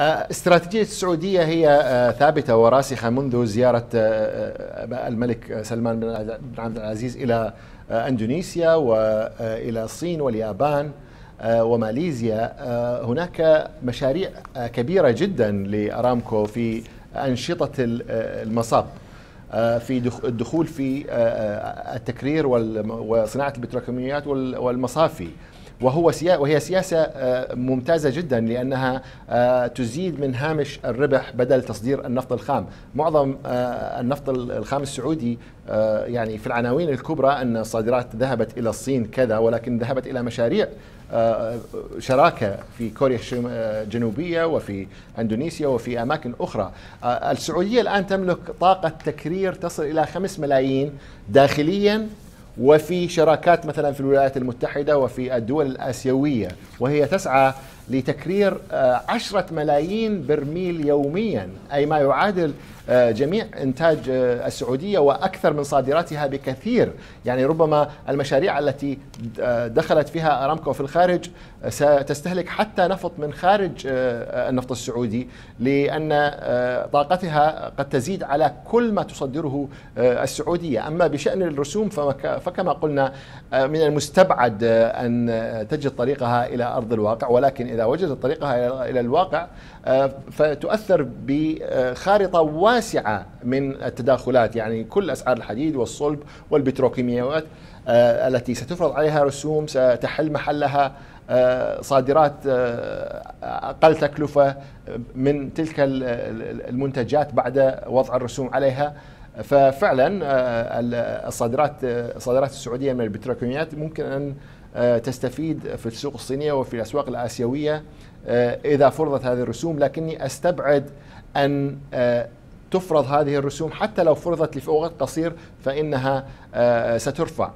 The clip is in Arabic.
استراتيجية السعودية هي ثابتة وراسخة منذ زيارة الملك سلمان بن عبد العزيز إلى أندونيسيا وإلى الصين واليابان وماليزيا. هناك مشاريع كبيرة جدا لأرامكو في أنشطة المصاب. في الدخول في التكرير وصناعة البتروكيماويات والمصافي. وهو وهي سياسة آه، ممتازة جدا لأنها آه، تزيد من هامش الربح بدل تصدير النفط الخام. معظم آه، النفط الخام السعودي يعني في العناوين الكبرى أن الصادرات ذهبت إلى الصين كذا ولكن ذهبت إلى مشاريع شراكة في كوريا الجنوبية وفي أندونيسيا وفي أماكن أخرى. السعودية الآن تملك طاقة تكرير تصل إلى 5 ملايين داخليا وفي شراكات مثلا في الولايات المتحدة وفي الدول الآسيوية وهي تسعى لتكرير آه، عشرة ملايين برميل يوميا أي ما يعادل آه، جميع إنتاج آه، السعودية وأكثر من صادراتها بكثير. يعني ربما المشاريع التي دخلت فيها أرامكو في الخارج ستستهلك حتى نفط من خارج النفط السعودي لأن طاقتها قد تزيد على كل ما تصدره السعودية. أما بشأن الرسوم فكما قلنا من المستبعد أن تجد طريقها إلى أرض الواقع ولكن إذا وجدت طريقها إلى الواقع آه، فتؤثر بخارطة واسعة من التداخلات يعني كل أسعار الحديد والصلب والبتروكيماويات آه، التي ستفرض عليها رسوم ستحل محلها آه، صادرات أقل تكلفة من تلك المنتجات بعد وضع الرسوم عليها. ففعلا الصادرات الصادرات السعودية من البتروكيماويات ممكن أن تستفيد في السوق الصينية وفي الأسواق الآسيوية آه، إذا فرضت هذه الرسوم. لكني أستبعد أن آه، تفرض هذه الرسوم. حتى لو فرضت لوقت قصير فإنها سترفع.